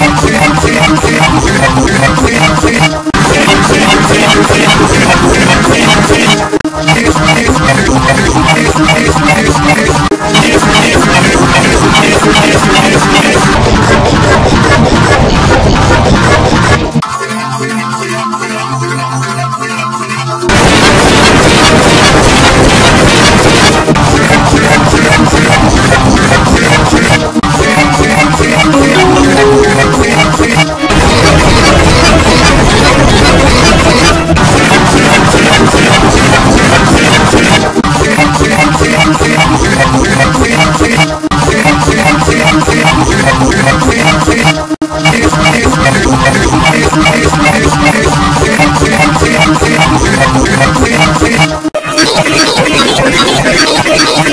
Yeah. Oh,